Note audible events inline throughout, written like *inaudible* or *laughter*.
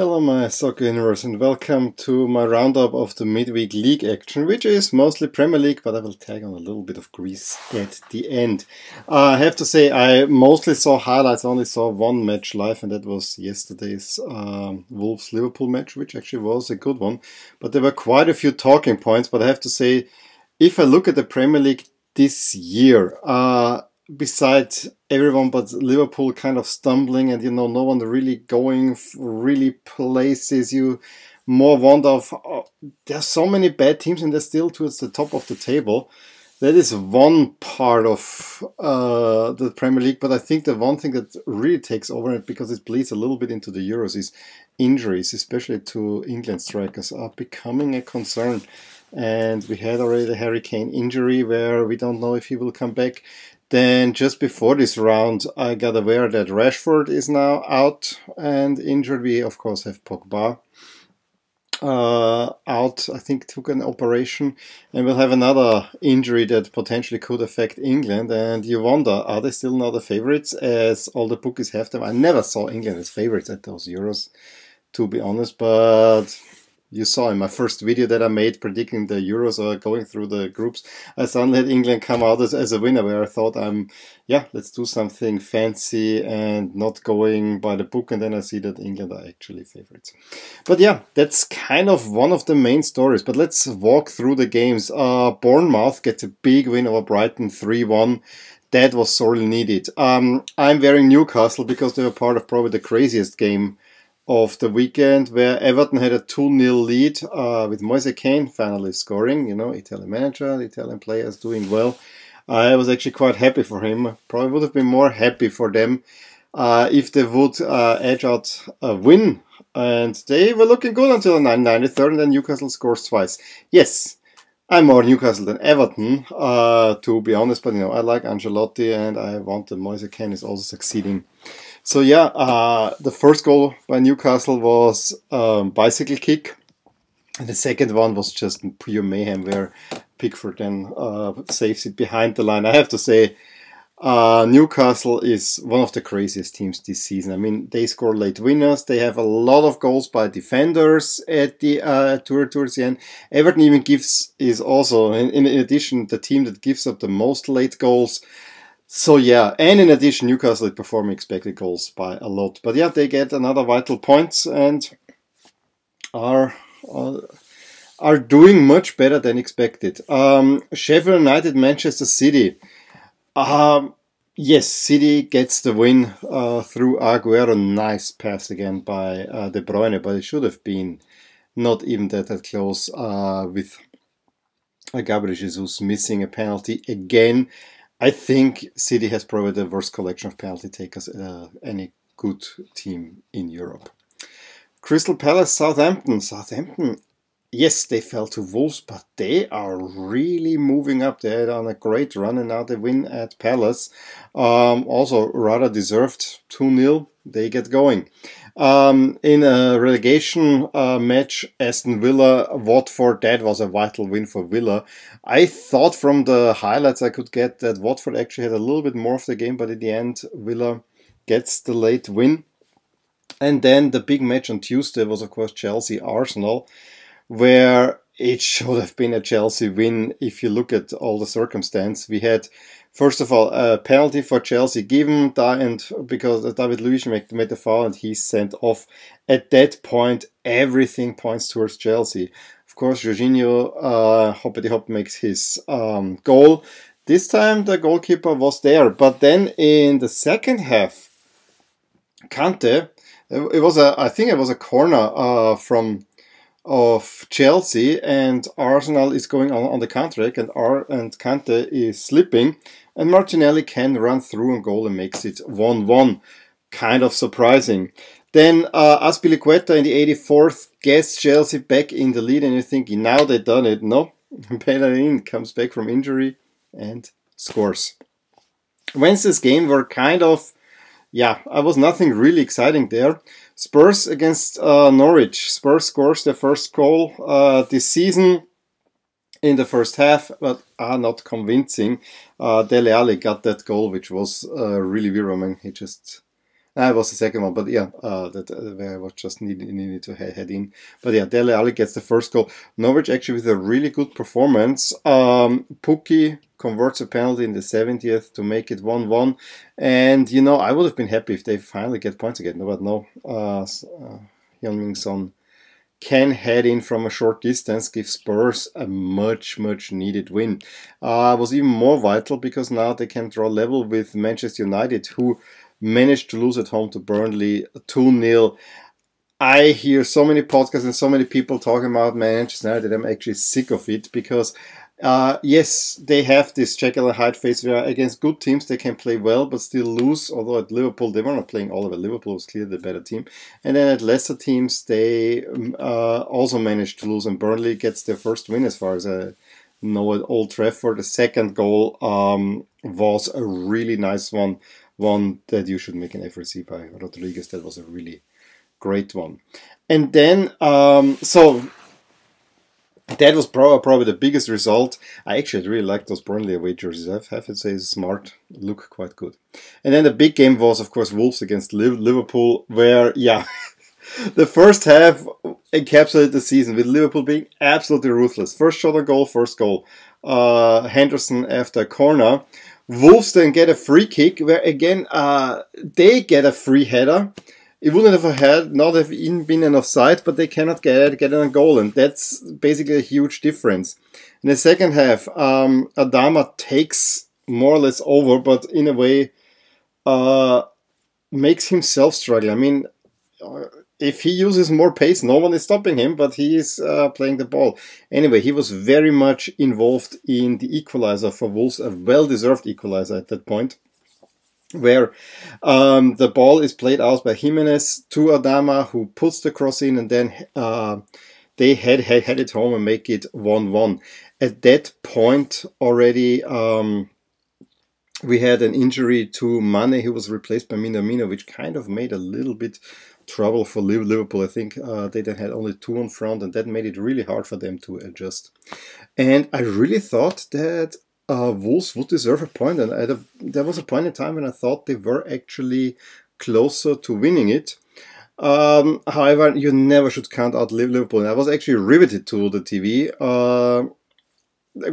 Hello, my soccer universe, and welcome to my roundup of the midweek league action, which is mostly Premier League, but I will tag on a little bit of Greece at the end. Uh, I have to say, I mostly saw highlights, only saw one match live, and that was yesterday's um, Wolves Liverpool match, which actually was a good one. But there were quite a few talking points, but I have to say, if I look at the Premier League this year, uh, besides everyone but Liverpool kind of stumbling and you know no one really going really places you more wonder of oh, there's so many bad teams and they're still towards the top of the table. That is one part of uh, the Premier League but I think the one thing that really takes over it because it bleeds a little bit into the Euros is injuries especially to England strikers are becoming a concern. And we had already the Harry Kane injury where we don't know if he will come back then just before this round, I got aware that Rashford is now out and injured. We of course have Pogba uh, out. I think took an operation, and we'll have another injury that potentially could affect England. And you wonder, are they still not the favorites? As all the bookies have them. I never saw England as favorites at those Euros, to be honest. But you saw in my first video that I made predicting the Euros or going through the groups, I suddenly had England come out as, as a winner where I thought I'm, yeah, let's do something fancy and not going by the book. And then I see that England are actually favorites. But yeah, that's kind of one of the main stories. But let's walk through the games. Uh, Bournemouth gets a big win over Brighton 3-1 that was sorely needed. Um, I'm wearing Newcastle because they were part of probably the craziest game of the weekend where Everton had a 2 0 lead uh, with Moise Kean finally scoring. You know, Italian manager, Italian players doing well. I was actually quite happy for him. Probably would have been more happy for them uh, if they would uh, edge out a win. And they were looking good until the 93rd, and then Newcastle scores twice. Yes, I'm more Newcastle than Everton, uh, to be honest, but you know, I like Ancelotti and I want that Moise Kean is also succeeding. So yeah, uh, the first goal by Newcastle was um, bicycle kick, and the second one was just pure mayhem where Pickford then uh, saves it behind the line. I have to say, uh, Newcastle is one of the craziest teams this season. I mean, they score late winners. They have a lot of goals by defenders at the uh, tour towards the end. Everton even gives is also in, in addition the team that gives up the most late goals. So yeah, and in addition, Newcastle is performing expected goals by a lot. But yeah, they get another vital points and are are, are doing much better than expected. Um, Sheffield United, Manchester City. Um, yes, City gets the win uh, through Aguero. Nice pass again by uh, De Bruyne, but it should have been not even that, that close uh, with Gabriel Jesus missing a penalty again. I think City has probably the worst collection of penalty takers uh, any good team in Europe. Crystal Palace, Southampton. Southampton, yes, they fell to Wolves, but they are really moving up. They're on a great run, and now they win at Palace. Um, also, rather deserved 2 0. They get going. Um, in a relegation uh, match, Aston Villa, Watford, that was a vital win for Villa. I thought from the highlights I could get that Watford actually had a little bit more of the game, but in the end, Villa gets the late win. And then the big match on Tuesday was, of course, Chelsea Arsenal, where it *laughs* should have been a Chelsea win if you look at all the circumstance. We had First of all, a penalty for Chelsea given, that, and because David Luiz made, made the foul and he's sent off. At that point, everything points towards Chelsea. Of course, Jorginho uh, hoppity hop makes his um, goal. This time the goalkeeper was there, but then in the second half, Kante, it was a, I think it was a corner uh, from of Chelsea, and Arsenal is going on, on the counter and Ar- and Kante is slipping, and Martinelli can run through and goal and makes it 1-1. Kind of surprising. Then uh, Azpilicueta in the 84th gets Chelsea back in the lead, and you're thinking now they've done it. No, *laughs* Bellerin comes back from injury and scores. Wednesday's game were kind of, yeah, I was nothing really exciting there. Spurs against uh, Norwich. Spurs scores their first goal uh, this season in the first half, but are not convincing. Uh, Dele Alli got that goal, which was uh, really. I he just That was the second one, but yeah, uh, that uh, where I was just needed, needed to head, in. But yeah, Dele Alli gets the first goal. Norwich actually with a really good performance. Um, Pukki converts a penalty in the 70th to make it 1-1. And, you know, I would have been happy if they finally get points again. But no, uh, uh, Heung-min Son can head in from a short distance, give Spurs a much, much needed win. Uh, was even more vital because now they can draw level with Manchester United, who managed to lose at home to Burnley 2 0. I hear so many podcasts and so many people talking about Manchester United. I'm actually sick of it because, uh, yes, they have this Jekyll and Hyde phase where against good teams they can play well but still lose. Although at Liverpool they were not playing all of it. Liverpool was clearly the better team. And then at lesser teams they um, uh, also managed to lose. And Burnley gets their first win as far as I know at Old Trafford. The second goal um, was a really nice one one that you should make an FRC by Rodriguez. That was a really great one. And then, um, so that was probably, probably the biggest result. I actually really like those Burnley away jerseys. I have to say, smart, look quite good. And then the big game was, of course, Wolves against Liverpool, where, yeah, *laughs* the first half encapsulated the season with Liverpool being absolutely ruthless. First shot on goal, first goal. Uh, Henderson after a corner. Wolves then get a free kick where again uh, they get a free header. It wouldn't have had not have even been an offside, but they cannot get it, get a goal, and that's basically a huge difference. In the second half, um, Adama takes more or less over, but in a way uh, makes himself struggle. I mean, uh, if he uses more pace, no one is stopping him, but he is uh, playing the ball. Anyway, he was very much involved in the equalizer for Wolves, a well deserved equalizer at that point, where um, the ball is played out by Jimenez to Adama, who puts the cross in, and then uh, they head, head, head it home and make it 1 1. At that point, already. Um, we had an injury to Mane, who was replaced by Minamino, which kind of made a little bit trouble for Liverpool. I think uh, they then had only two on front, and that made it really hard for them to adjust. And I really thought that uh, Wolves would deserve a point, and there was a point in time when I thought they were actually closer to winning it. Um, however, you never should count out Liverpool. And I was actually riveted to the TV. Uh,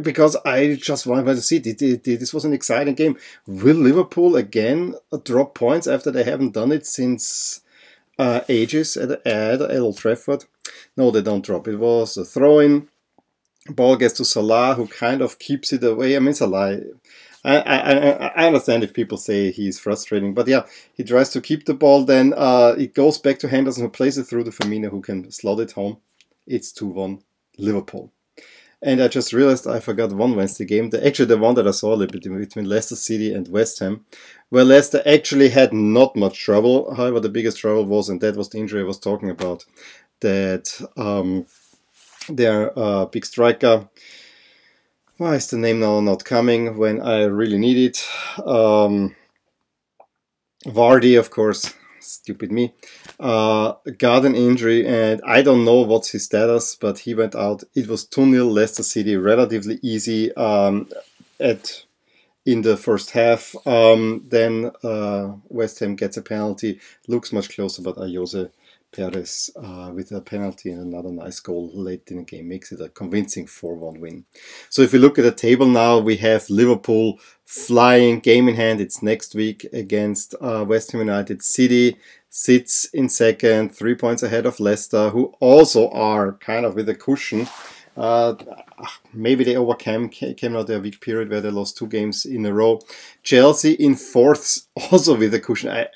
because I just wanted to see this was an exciting game. Will Liverpool again drop points after they haven't done it since uh, ages at, at Old Trafford. No, they don't drop. It was a throw in. Ball gets to Salah, who kind of keeps it away. I mean, Salah. I, I, I understand if people say he's frustrating, but yeah, he tries to keep the ball. Then uh, it goes back to Henderson, who plays it through to Firmino, who can slot it home. It's 2 1 Liverpool. And I just realized I forgot one Wednesday game. The, actually, the one that I saw a little bit between Leicester City and West Ham, where Leicester actually had not much trouble. However, the biggest trouble was, and that was the injury I was talking about, that um, their uh, big striker, why is the name now not coming when I really need it? Um, Vardy, of course, stupid me, uh, got an injury, and I don't know what's his status, but he went out. It was 2 0 Leicester City, relatively easy um, at in the first half. Um, then uh, West Ham gets a penalty, looks much closer, but Ayoze Perez uh, with a penalty and another nice goal late in the game makes it a convincing 4 1 win. So if we look at the table now, we have Liverpool flying game in hand. It's next week against uh, West Ham United. City sits in second, three points ahead of Leicester, who also are kind of with a cushion. Uh, maybe they overcame came out their weak period where they lost two games in a row. Chelsea in fourth, *laughs* also with a cushion. I,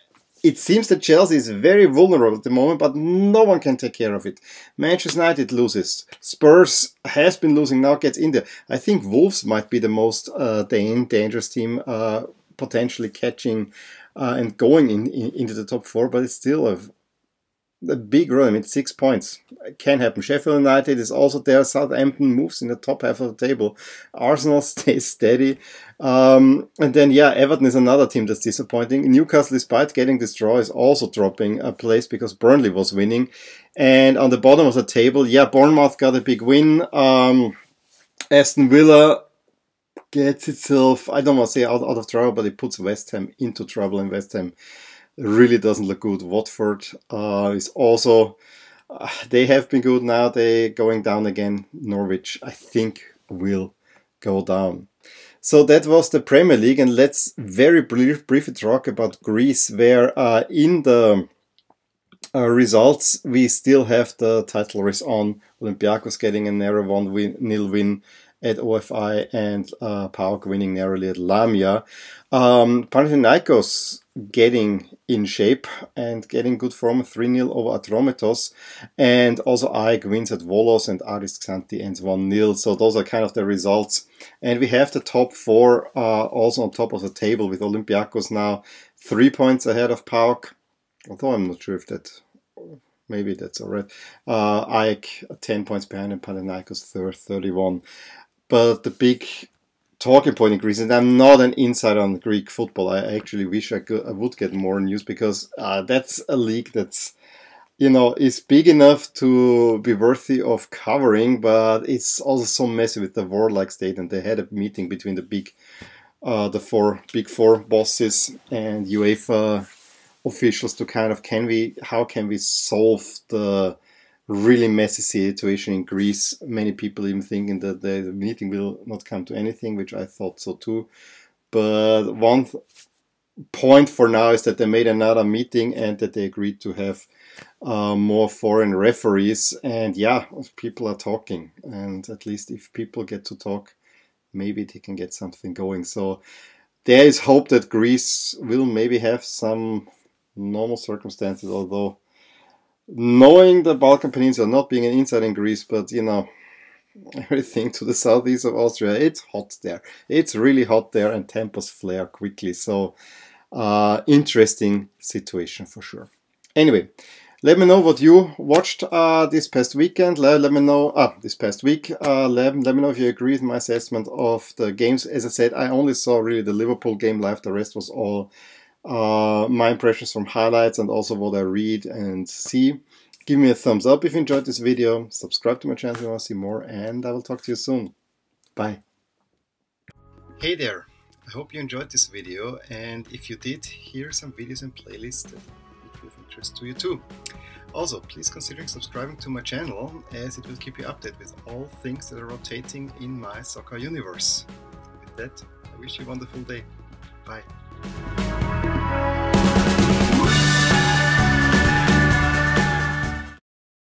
it seems that Chelsea is very vulnerable at the moment, but no one can take care of it. Manchester United loses. Spurs has been losing, now gets in there. I think Wolves might be the most uh, dangerous team, uh, potentially catching uh, and going in, in, into the top four, but it's still a a big run. Mean, six points it can happen. Sheffield United is also there. Southampton moves in the top half of the table. Arsenal *laughs* stays steady. Um, and then, yeah, Everton is another team that's disappointing. Newcastle, despite getting this draw, is also dropping a place because Burnley was winning. And on the bottom of the table, yeah, Bournemouth got a big win. Um, Aston Villa gets itself, I don't want to say out, out of trouble, but it puts West Ham into trouble, and West Ham really doesn't look good. Watford uh, is also, uh, they have been good now, they're going down again. Norwich, I think, will go down. So that was the Premier League, and let's very brief, briefly talk about Greece, where uh, in the uh, results we still have the title race on. Olympiacos getting a narrow one win, nil win at OFI and uh, winning narrowly at Lamia. Um, Panathinaikos getting in shape and getting good form 3-0 over Atromitos and also AEK wins at Volos and Aris Xanthi ends 1-0 so those are kind of the results. And we have the top four uh, also on top of the table with Olympiacos now three points ahead of PAOK although I'm not sure if that maybe that's alright uh, AEK 10 points behind and Panathinaikos third 31 but the big talking point in Greece, and I'm not an insider on Greek football. I actually wish I could, I would get more news because uh, that's a league that's, you know, is big enough to be worthy of covering, but it's also so messy with the warlike state. And they had a meeting between the big, uh, the four big four bosses and UEFA officials to kind of can we how can we solve the really messy situation in Greece. Many people even thinking that the meeting will not come to anything, which I thought so too. But one point for now is that they made another meeting and that they agreed to have uh, more foreign referees. And yeah, people are talking. And at least if people get to talk, maybe they can get something going. So there is hope that Greece will maybe have some normal circumstances, although knowing the Balkan Peninsula, not being an insider in Greece, but you know, everything to the southeast of Austria, it's hot there. It's really hot there, and tempers flare quickly. So, uh, interesting situation for sure. Anyway, let me know what you watched uh, this past weekend. Let, let me know, ah, this past week. Uh, let, let me know if you agree with my assessment of the games. As I said, I only saw really the Liverpool game live. The rest was all uh, my impressions from highlights and also what I read and see. Give me a thumbs up if you enjoyed this video, subscribe to my channel if you want to see more, and I will talk to you soon. Bye. Hey there, I hope you enjoyed this video, and if you did, here are some videos and playlists that will be of interest to you too. Also, please consider subscribing to my channel as it will keep you updated with all things that are rotating in my soccer universe. With that, I wish you a wonderful day. Bye. Música